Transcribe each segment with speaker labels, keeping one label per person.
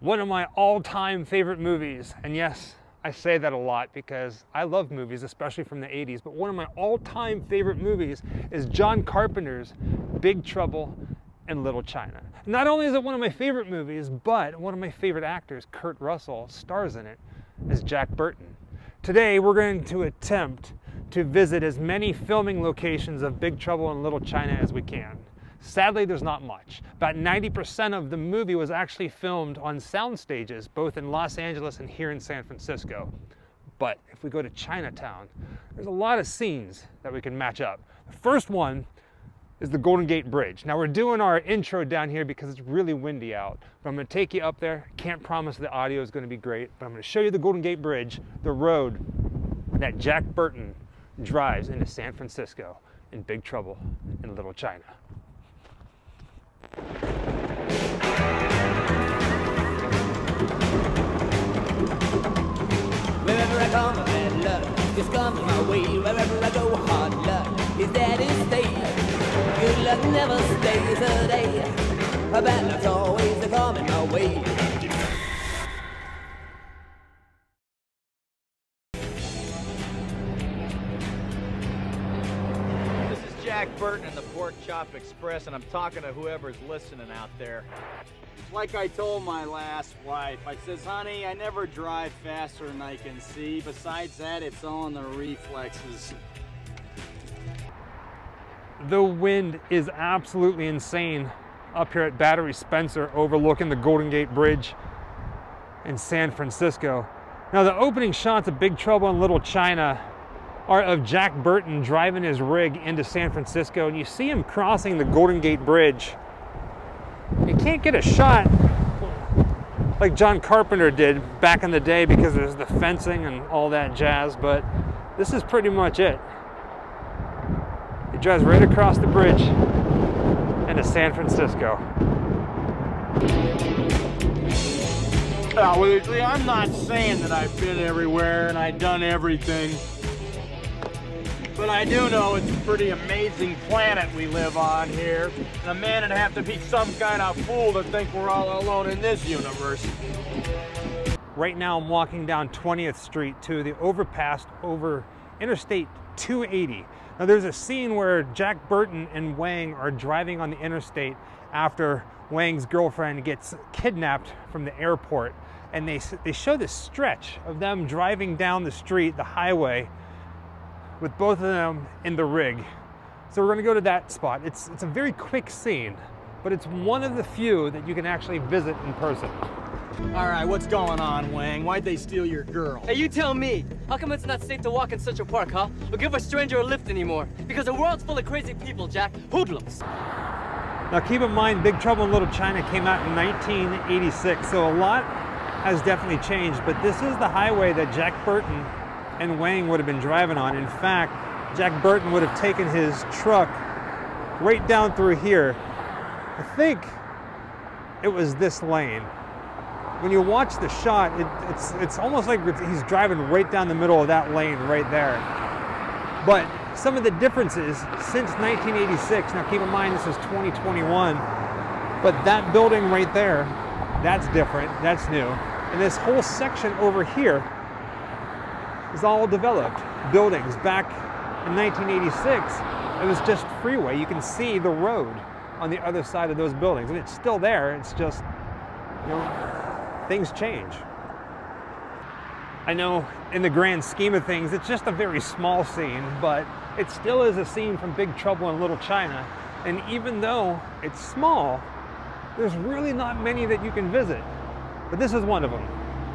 Speaker 1: One of my all-time favorite movies, and yes, I say that a lot because I love movies, especially from the 80s, but one of my all-time favorite movies is John Carpenter's Big Trouble in Little China. Not only is it one of my favorite movies, but one of my favorite actors, Kurt Russell, stars in it as Jack Burton. Today, we're going to attempt to visit as many filming locations of Big Trouble in Little China as we can. Sadly, there's not much. About 90% of the movie was actually filmed on sound stages, both in Los Angeles and here in San Francisco. But if we go to Chinatown, there's a lot of scenes that we can match up. The first one is the Golden Gate Bridge. Now we're doing our intro down here because it's really windy out, but I'm gonna take you up there. Can't promise the audio is gonna be great, but I'm gonna show you the Golden Gate Bridge, the road that Jack Burton drives into San Francisco in Big Trouble in Little China.
Speaker 2: Wherever I come, bad luck is coming my way. Wherever I go, hard luck is there to stay. Good luck never stays a day. A bad luck's always coming my way.
Speaker 3: Pork Chop Express, and I'm talking to whoever's listening out there. Like I told my last wife, I says, honey, I never drive faster than I can see. Besides that, it's all in the reflexes.
Speaker 1: The wind is absolutely insane up here at Battery Spencer overlooking the Golden Gate Bridge in San Francisco. Now the opening shots of Big Trouble in Little China are of Jack Burton driving his rig into San Francisco and you see him crossing the Golden Gate Bridge. You can't get a shot like John Carpenter did back in the day because there's the fencing and all that jazz, but this is pretty much it. He drives right across the bridge into San Francisco.
Speaker 3: Weasley, I'm not saying that I've been everywhere and I've done everything. But I do know it's a pretty amazing planet we live on here. And a man would have to be some kind of fool to think we're all alone in this universe.
Speaker 1: Right now I'm walking down 20th Street to the overpass over Interstate 280. Now there's a scene where Jack Burton and Wang are driving on the interstate after Wang's girlfriend gets kidnapped from the airport. And they, they show this stretch of them driving down the street, the highway, with both of them in the rig. So we're gonna go to that spot. It's, it's a very quick scene, but it's one of the few that you can actually visit in person.
Speaker 3: All right, what's going on, Wang? Why'd they steal your girl?
Speaker 4: Hey, you tell me. How come it's not safe to walk in Central Park, huh? Or give a stranger a lift anymore? Because the world's full of crazy people, Jack. Hoodlums.
Speaker 1: Now keep in mind, Big Trouble in Little China came out in 1986, so a lot has definitely changed, but this is the highway that Jack Burton and Wang would have been driving on. In fact, Jack Burton would have taken his truck right down through here. I think it was this lane. When you watch the shot, it, it's, it's almost like he's driving right down the middle of that lane right there. But some of the differences since 1986, now keep in mind this is 2021, but that building right there, that's different, that's new. And this whole section over here is all developed. Buildings back in 1986, it was just freeway. You can see the road on the other side of those buildings. And it's still there, it's just, you know, things change. I know in the grand scheme of things, it's just a very small scene, but it still is a scene from Big Trouble in Little China. And even though it's small, there's really not many that you can visit. But this is one of them.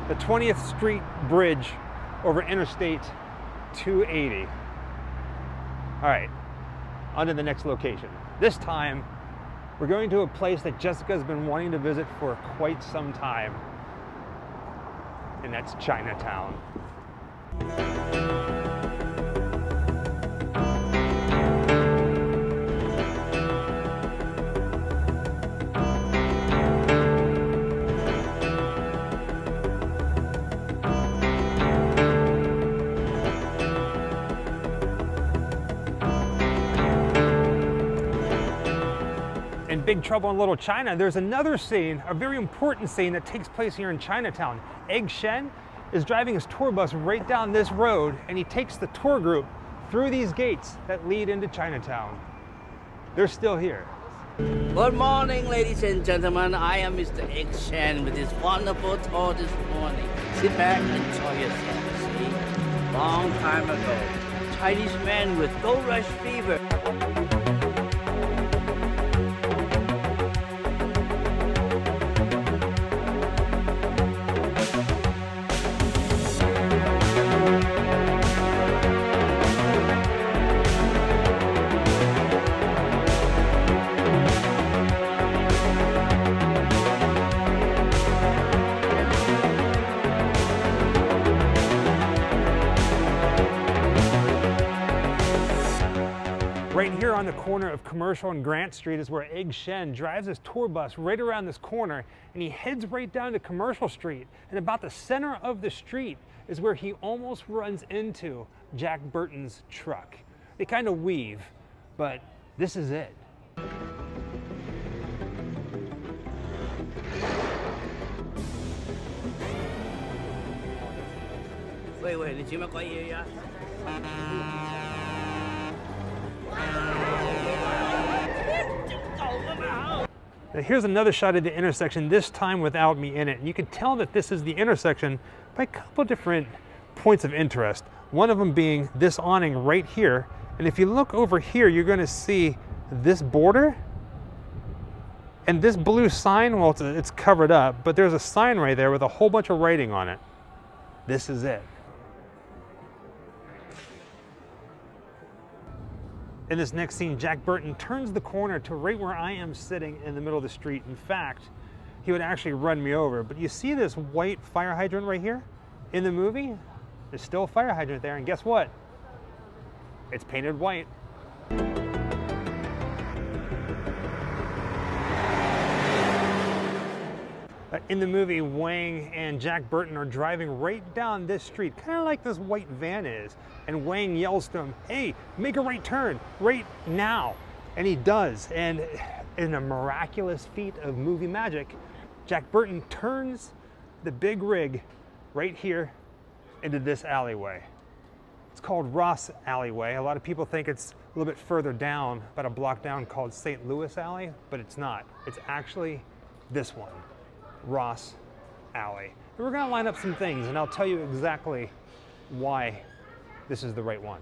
Speaker 1: The 20th Street Bridge over Interstate 280. All right, on to the next location. This time, we're going to a place that Jessica's been wanting to visit for quite some time, and that's Chinatown. Big Trouble in Little China, there's another scene, a very important scene that takes place here in Chinatown. Egg Shen is driving his tour bus right down this road, and he takes the tour group through these gates that lead into Chinatown. They're still here.
Speaker 5: Good morning, ladies and gentlemen. I am Mr. Egg Shen with this wonderful tour this morning. Sit back and enjoy yourself. See, long time ago, Chinese men with gold rush fever.
Speaker 1: Right here on the corner of Commercial and Grant Street is where Egg Shen drives his tour bus right around this corner and he heads right down to Commercial Street. And about the center of the street is where he almost runs into Jack Burton's truck. They kind of weave, but this is it.
Speaker 5: Wait, wait, 你做乜鬼嘢呀？
Speaker 1: Now here's another shot of the intersection, this time without me in it. And you can tell that this is the intersection by a couple different points of interest. One of them being this awning right here. And if you look over here, you're gonna see this border and this blue sign, well, it's, it's covered up, but there's a sign right there with a whole bunch of writing on it. This is it. In this next scene, Jack Burton turns the corner to right where I am sitting in the middle of the street. In fact, he would actually run me over. But you see this white fire hydrant right here? In the movie, there's still a fire hydrant there, and guess what? It's painted white. Uh, in the movie, Wang and Jack Burton are driving right down this street, kind of like this white van is. And Wang yells to him, Hey, make a right turn, right now. And he does. And in a miraculous feat of movie magic, Jack Burton turns the big rig right here into this alleyway. It's called Ross Alleyway. A lot of people think it's a little bit further down, about a block down, called St. Louis Alley, but it's not. It's actually this one. Ross Alley. And we're gonna line up some things and I'll tell you exactly why this is the right one.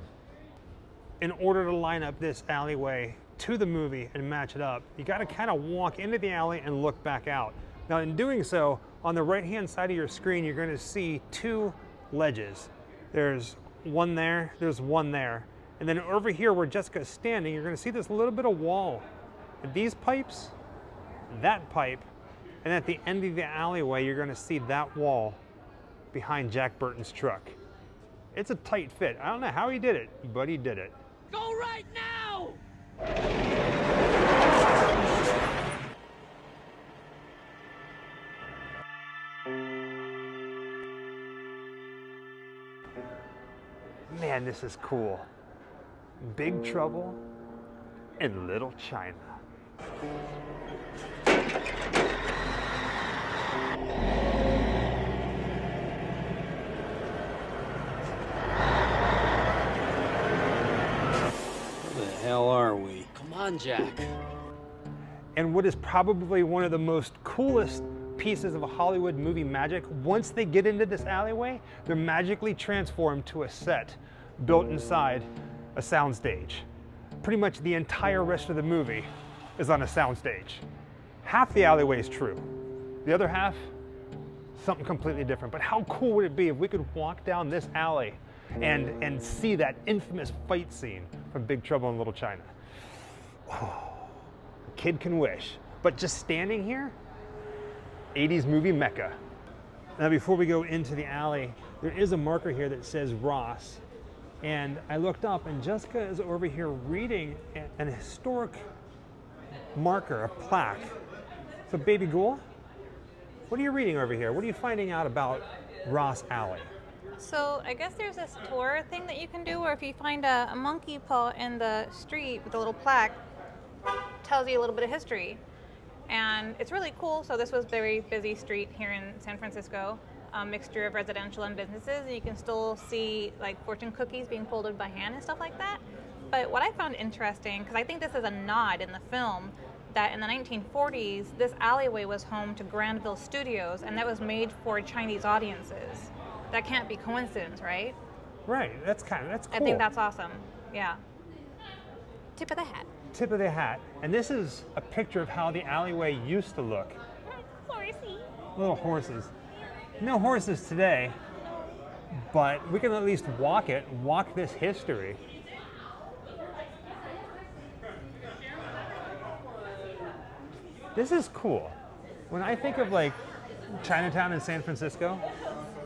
Speaker 1: In order to line up this alleyway to the movie and match it up, you gotta kind of walk into the alley and look back out. Now in doing so, on the right hand side of your screen, you're gonna see two ledges. There's one there, there's one there. And then over here where Jessica's standing, you're gonna see this little bit of wall. These pipes, that pipe, and at the end of the alleyway, you're gonna see that wall behind Jack Burton's truck. It's a tight fit. I don't know how he did it, but he did it.
Speaker 4: Go right now!
Speaker 1: Man, this is cool. Big Trouble in Little China.
Speaker 5: Where the hell are we?
Speaker 4: Come on, Jack.
Speaker 1: and what is probably one of the most coolest pieces of Hollywood movie magic, once they get into this alleyway, they're magically transformed to a set built inside a soundstage. Pretty much the entire rest of the movie is on a soundstage. Half the alleyway is true. The other half, something completely different. But how cool would it be if we could walk down this alley and, and see that infamous fight scene from Big Trouble in Little China? kid can wish. But just standing here, 80s movie mecca. Now, before we go into the alley, there is a marker here that says Ross. And I looked up, and Jessica is over here reading an historic marker, a plaque. So, Baby Ghoul, what are you reading over here? What are you finding out about Ross Alley?
Speaker 6: So I guess there's this tour thing that you can do where if you find a, a monkey paw in the street with a little plaque, tells you a little bit of history. And it's really cool. So this was very busy street here in San Francisco, a mixture of residential and businesses. And you can still see like fortune cookies being folded by hand and stuff like that. But what I found interesting, because I think this is a nod in the film, that in the 1940s, this alleyway was home to Grandview Studios, and that was made for Chinese audiences. That can't be coincidence, right?
Speaker 1: Right. That's kind of that's cool.
Speaker 6: I think that's awesome. Yeah. Tip of the hat.
Speaker 1: Tip of the hat. And this is a picture of how the alleyway used to look.
Speaker 6: Horsey.
Speaker 1: Little horses. No horses today, but we can at least walk it, walk this history. This is cool. When I think of like Chinatown in San Francisco,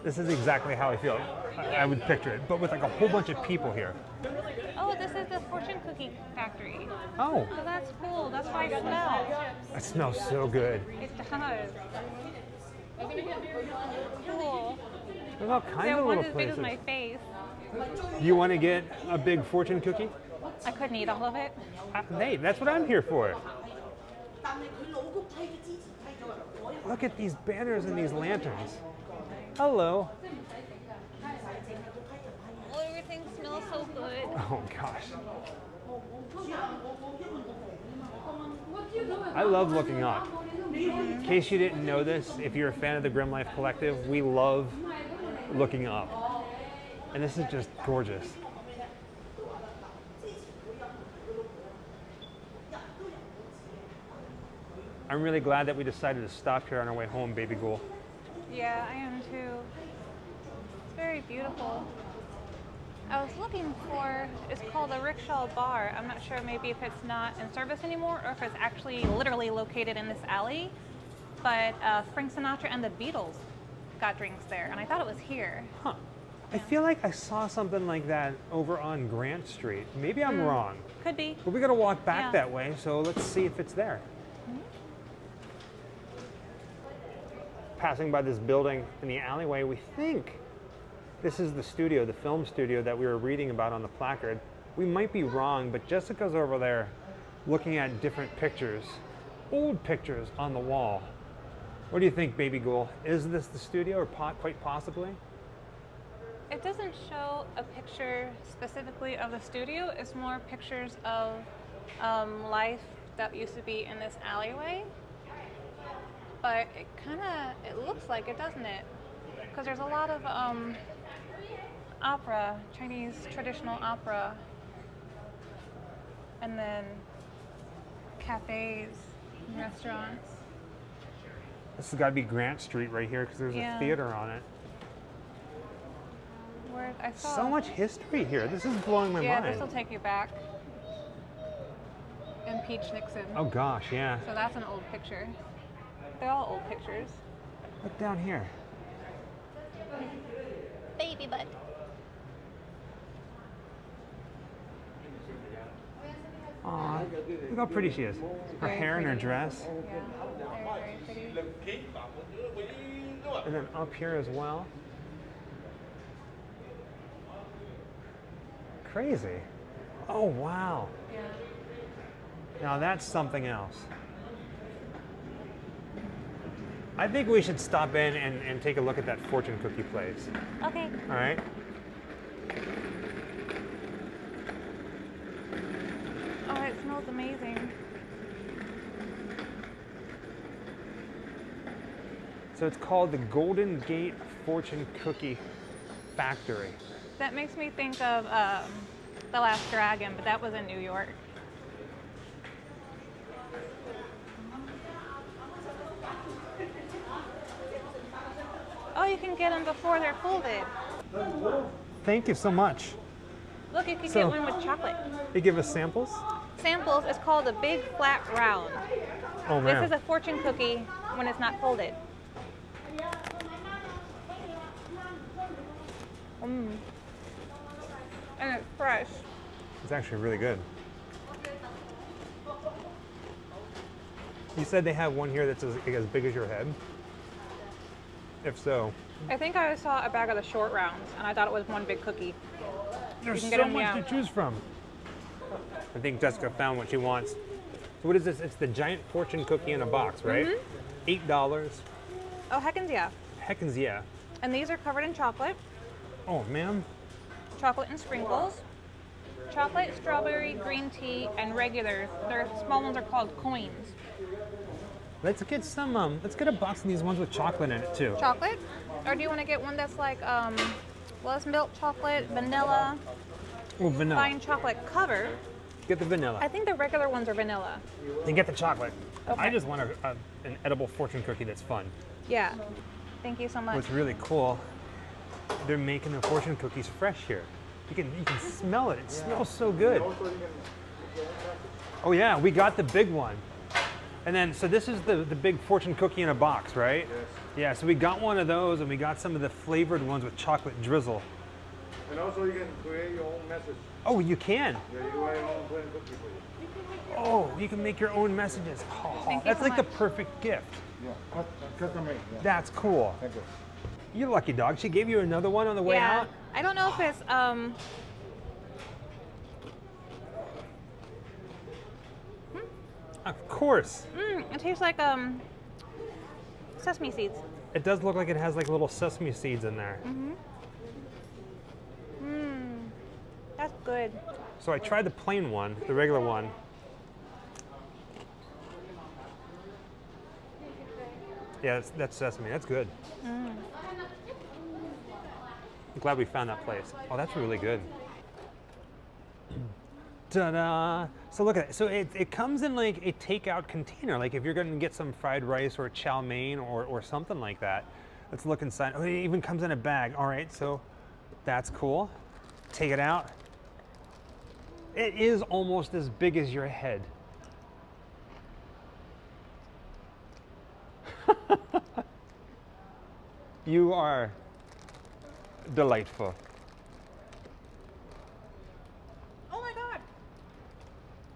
Speaker 1: this is exactly how I feel. I I would picture it, but with like a whole bunch of people here.
Speaker 6: This is the fortune cookie factory.
Speaker 1: Oh,
Speaker 6: Oh, that's cool. That's why I smell.
Speaker 1: it smells so good.
Speaker 6: It does. Cool.
Speaker 1: There's all kinds
Speaker 6: They're
Speaker 1: of
Speaker 6: one
Speaker 1: little
Speaker 6: as big as my face.
Speaker 1: You want to get a big fortune cookie?
Speaker 6: I couldn't eat all of it.
Speaker 1: Uh, Nate, that's what I'm here for. Look at these banners and these lanterns. Hello.
Speaker 6: Oh, everything smells so good.
Speaker 1: Oh gosh. I love looking up. In case you didn't know this, if you're a fan of the Grimm Life Collective, we love looking up. And this is just gorgeous. I'm really glad that we decided to stop here on our way home, baby ghoul.
Speaker 6: Yeah, I am too. It's very beautiful. I was looking for, it's called a rickshaw bar. I'm not sure maybe if it's not in service anymore or if it's actually literally located in this alley. But uh, Frank Sinatra and the Beatles got drinks there, and I thought it was here.
Speaker 1: Huh. I feel like I saw something like that over on Grant Street. Maybe I'm wrong.
Speaker 6: Could be.
Speaker 1: But we gotta walk back
Speaker 6: Yeah.
Speaker 1: that way, so let's see if it's there. Passing by this building in the alleyway, we think this is the studio, the film studio that we were reading about on the placard. We might be wrong, but Jessica's over there looking at different pictures, old pictures on the wall. What do you think, Baby Ghoul? Is this the studio, or quite possibly?
Speaker 6: It doesn't show a picture specifically of the studio. It's more pictures of um, life that used to be in this alleyway. But it kind of it looks like it, doesn't it? Because there's a lot of um, opera, Chinese traditional opera, and then cafes, and restaurants.
Speaker 1: This has got to be Grant Street right here because there's
Speaker 6: Yeah.
Speaker 1: a theater on it.
Speaker 6: Where I saw
Speaker 1: So much history here. This is blowing my
Speaker 6: Yeah,
Speaker 1: mind.
Speaker 6: Yeah, this will take you back. Impeach Nixon.
Speaker 1: oh gosh, yeah.
Speaker 6: So that's an old picture. They're all old pictures.
Speaker 1: Look down here.
Speaker 6: Baby butt.
Speaker 1: Aw, look how pretty she is. Her
Speaker 6: Very
Speaker 1: hair and her dress.
Speaker 6: Yeah, very, very.
Speaker 1: And then up here as well. Crazy. Oh wow.
Speaker 6: Yeah.
Speaker 1: Now that's something else. I think we should stop in and, and take a look at that fortune cookie place.
Speaker 6: Okay.
Speaker 1: All right.
Speaker 6: Oh, it smells amazing.
Speaker 1: So it's called the Golden Gate Fortune Cookie Factory.
Speaker 6: That makes me think of um, The Last Dragon, but that was in New York. Oh, you can get them before they're folded.
Speaker 1: Thank you so much.
Speaker 6: Look, you can
Speaker 1: So-
Speaker 6: get one with chocolate.
Speaker 1: They give us samples?
Speaker 6: Samples is called a big flat round.
Speaker 1: Oh man.
Speaker 6: This is a fortune cookie when it's not folded. Mmm. And it's fresh.
Speaker 1: It's actually really good. You said they have one here that's as, as big as your head? If so,
Speaker 6: I think I saw a bag of the short rounds, and I thought it was one big cookie.
Speaker 1: there's so much
Speaker 6: yeah.
Speaker 1: to choose from. I think Jessica found what she wants. So What is this? It's the giant fortune cookie in a box, right?
Speaker 6: Mm-hmm.
Speaker 1: Eight dollars.
Speaker 6: Oh, heckins yeah.
Speaker 1: Heckins yeah.
Speaker 6: And these are covered in chocolate,
Speaker 1: Oh man.
Speaker 6: chocolate and sprinkles. Chocolate, strawberry, green tea, and regular. Their small ones are called coins.
Speaker 1: Let's get some. Um, let's get a box of these ones with chocolate in it too.
Speaker 6: Chocolate? Or do you want to get one that's like, um, well, it's milk chocolate, vanilla,
Speaker 1: Oh, vanilla.
Speaker 6: fine chocolate cover?
Speaker 1: Get the vanilla.
Speaker 6: I think the regular ones are vanilla.
Speaker 1: Then get the chocolate. I just want a, a, an edible fortune cookie that's fun.
Speaker 6: Yeah. Thank you so much.
Speaker 1: What's really cool, they're making the fortune cookies fresh here. You can you can smell it. It smells so good. Oh yeah, we got the big one. And then so this is the the big fortune cookie in a box, right? Yes. Yeah, so we got one of those and we got some of the flavored ones with chocolate drizzle.
Speaker 7: And also you can create your own message.
Speaker 1: Oh, you can.
Speaker 7: Yeah, you write your own plain cookie for you.
Speaker 1: Oh, you can make your own messages. Oh, that's like the perfect gift.
Speaker 7: Yeah, custom made.
Speaker 1: That's cool.
Speaker 7: Thank you.
Speaker 1: You lucky dog. She gave you another one on the way
Speaker 6: yeah.
Speaker 1: out.
Speaker 6: I don't know if it's, um,
Speaker 1: Of course.
Speaker 6: mm, it tastes like, um, sesame seeds.
Speaker 1: It does look like it has like little sesame seeds in there.
Speaker 6: Mmm. That's good.
Speaker 1: So I tried the plain one, the regular one. Yeah, that's, that's sesame. That's good. I'm glad we found that place. Oh, that's really good. Ta-da! So look at it. So it, it comes in like a takeout container. Like if you're going to get some fried rice or chow mein or, or something like that. Let's look inside. Oh, it even comes in a bag. All right, so that's cool. Take it out. It is almost as big as your head. you are delightful.
Speaker 6: Oh my god!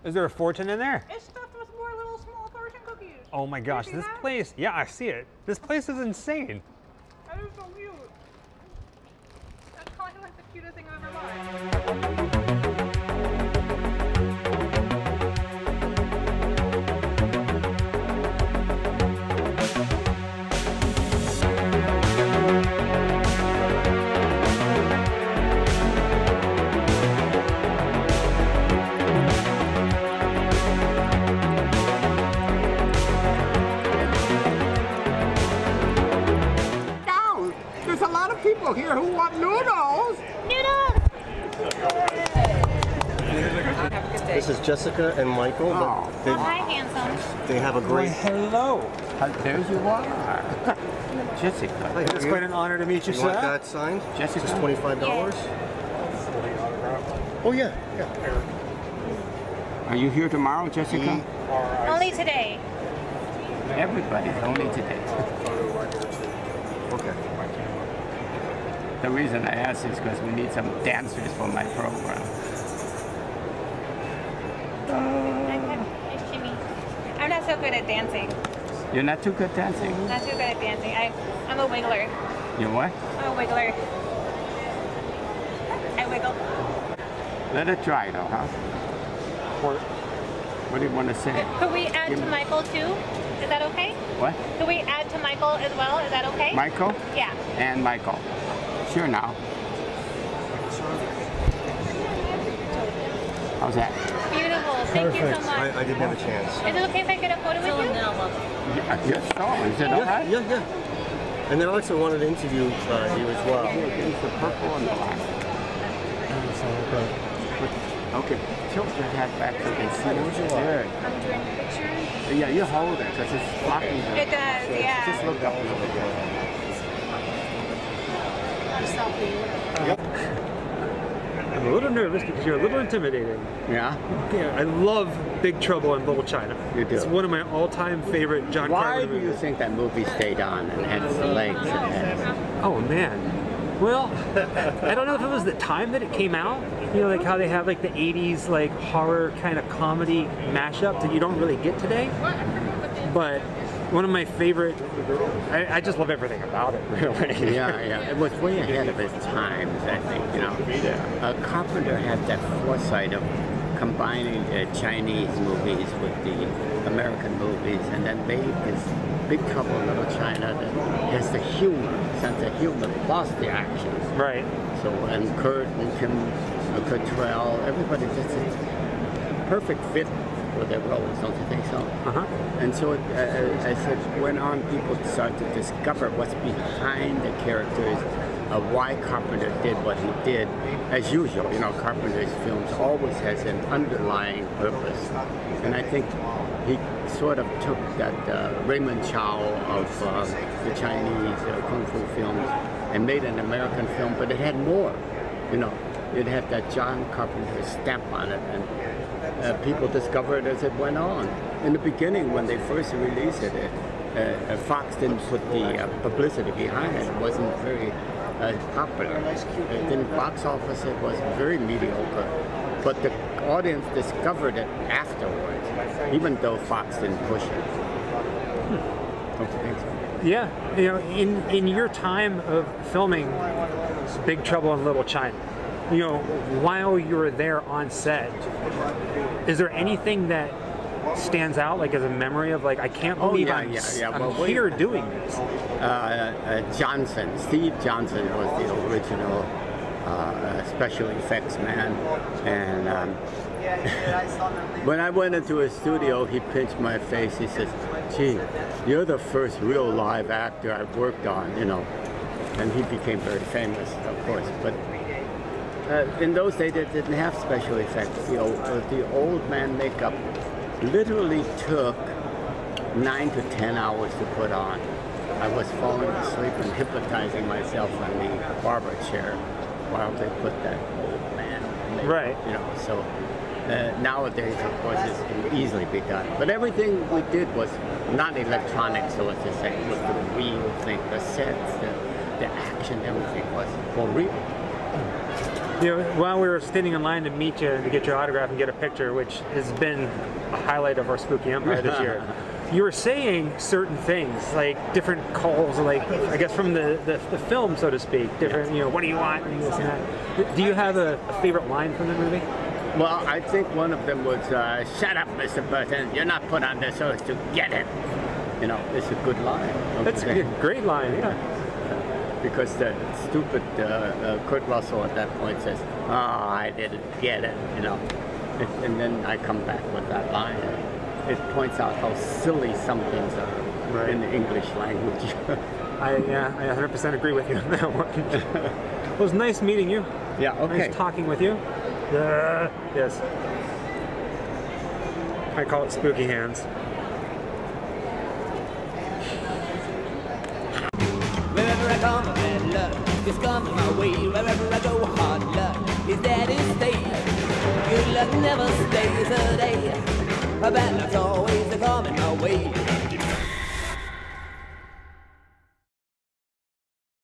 Speaker 1: Is there a fortune in there?
Speaker 6: It's stuffed with more little small fortune cookies.
Speaker 1: Oh my gosh, this
Speaker 6: that?
Speaker 1: place, yeah, I see it. This place is insane.
Speaker 6: That is so
Speaker 8: Jessica and Michael.
Speaker 9: Oh.
Speaker 8: They, oh,
Speaker 6: Hi, handsome.
Speaker 8: they have a great.
Speaker 1: hello.
Speaker 9: How, There you are. Jessica.
Speaker 1: It's quite an honor to meet you,
Speaker 8: You want that signed?
Speaker 9: Jessica?
Speaker 8: Just twenty-five dollars. Oh yeah, yeah.
Speaker 9: Are you here tomorrow, Jessica? Mm-hmm.
Speaker 6: Only today.
Speaker 9: Everybody's only today.
Speaker 8: Okay.
Speaker 9: The reason I ask is because we need some dancers for my program.
Speaker 6: Nice Jimmy. I'm not so good at dancing.
Speaker 9: You're not too good dancing.
Speaker 6: Not too good at dancing. I, I'm a wiggler.
Speaker 9: You what?
Speaker 6: I'm a wiggler. I wiggle.
Speaker 9: Let it try though, huh? What do you want to say?
Speaker 6: Could we add to Michael too? Is that okay?
Speaker 9: What?
Speaker 6: Could we add to Michael as well? Is that okay?
Speaker 9: Michael?
Speaker 6: Yeah.
Speaker 9: And Michael. Sure now. How's that?
Speaker 6: Beautiful. Thank you so much.
Speaker 8: I, I didn't have a chance.
Speaker 6: Is it okay if I get a photo with you?
Speaker 9: Yeah, yes, so. Is it
Speaker 8: Yeah,
Speaker 9: right?
Speaker 8: yeah, yeah. And then Alexa wanted to interview uh, you as well.
Speaker 9: Here's the purple and the black. Okay, tilt your head back so you can see it. Good.
Speaker 6: I'm doing a picture.
Speaker 9: Yeah, you hold it because it's blocking the...
Speaker 6: It does, yeah.
Speaker 9: Just look up a little bit.
Speaker 1: I'm a little nervous because you're a little intimidating.
Speaker 9: Yeah?
Speaker 1: Yeah, I love Big Trouble in Little China.
Speaker 9: You do.
Speaker 1: It's one of my all-time favorite John
Speaker 9: Why
Speaker 1: Carpenter
Speaker 9: do you
Speaker 1: movies.
Speaker 9: think that movie stayed on and had legs and had...
Speaker 1: Oh man. Well, I don't know if it was the time that it came out. You know, like how they have like the '80s like horror kind of comedy mashup that you don't really get today. But one of my favorite. I, I just love everything about it, really.
Speaker 9: Yeah, yeah. It was way ahead of its times, I think, you know. Uh, Carpenter had that foresight of combining the Chinese movies with the American movies, and then made this Big Trouble in Little China that has the humor, sense of humor, plus the action.
Speaker 1: Right.
Speaker 9: So, and Kurt and Kim uh, Cattrall, everybody just a perfect fit for their roles, don't you think so?
Speaker 1: Uh-huh.
Speaker 9: And so, it, uh, as it went on, people started to discover what's behind the characters, uh, why Carpenter did what he did. As usual, you know, Carpenter's films always has an underlying purpose. And I think he sort of took that uh, Raymond Chow of uh, the Chinese uh, kung fu films and made an American film, but it had more. You know, it had that John Carpenter stamp on it, and uh, people discovered as it went on. In the beginning, when they first released it, uh, uh, Fox didn't put the uh, publicity behind it. It wasn't very uh, popular. It didn't box office. It was very mediocre. But the audience discovered it afterwards, even though Fox didn't push it. Don't you think so?
Speaker 1: Yeah, you know, in in your time of filming Big Trouble in Little China, you know, while you were there on set, is there anything that stands out like as a memory of like I can't
Speaker 9: Oh,
Speaker 1: believe
Speaker 9: yeah,
Speaker 1: I'm,
Speaker 9: yeah, yeah.
Speaker 1: I'm
Speaker 9: Well, we-
Speaker 1: here doing this?
Speaker 9: uh, uh, Johnson, Steve Johnson was the original uh, special effects man, and um, when I went into his studio, he pinched my face. He says, "Gee, you're the first real live actor I've worked on," you know, and he became very famous, of course, but. Uh, in those days, they didn't have special effects. The old, uh, the old man makeup literally took nine to ten hours to put on. I was falling asleep and hypnotizing myself on the barber chair while they put that old man. makeup,
Speaker 1: Right.
Speaker 9: You know, so uh, nowadays, of course, it can easily be done. But everything we did was not electronic, so to say, it was the real thing, the sets, the, the action, everything was for real.
Speaker 1: You know, while we were standing in line to meet you to get your autograph and get a picture, which has been a highlight of our Spooky Empire this year, you were saying certain things, like different calls, like I guess from the, the, the film, so to speak. Different, you know, what do you want and this and that. Do you have a, a favorite line from the movie?
Speaker 9: Well, I think one of them was, uh, "Shut up, Mr. Burton. You're not put on this earth to get it." You know, it's a good line.
Speaker 1: That's a great line, yeah.
Speaker 9: Because the stupid uh, uh, Kurt Russell at that point says, "Oh, I didn't get it," you know, it, and then I come back with that line. It points out how silly some things are
Speaker 1: Right.
Speaker 9: in the English language.
Speaker 1: I yeah, I 100% agree with you on that one. it was nice meeting you.
Speaker 9: yeah. Okay.
Speaker 1: Nice talking with you. Uh, yes. I call it spooky hands.
Speaker 2: Is coming my way. Wherever I go, hard luck is there to stay. Good luck never stays a day. Bad luck's always coming my way.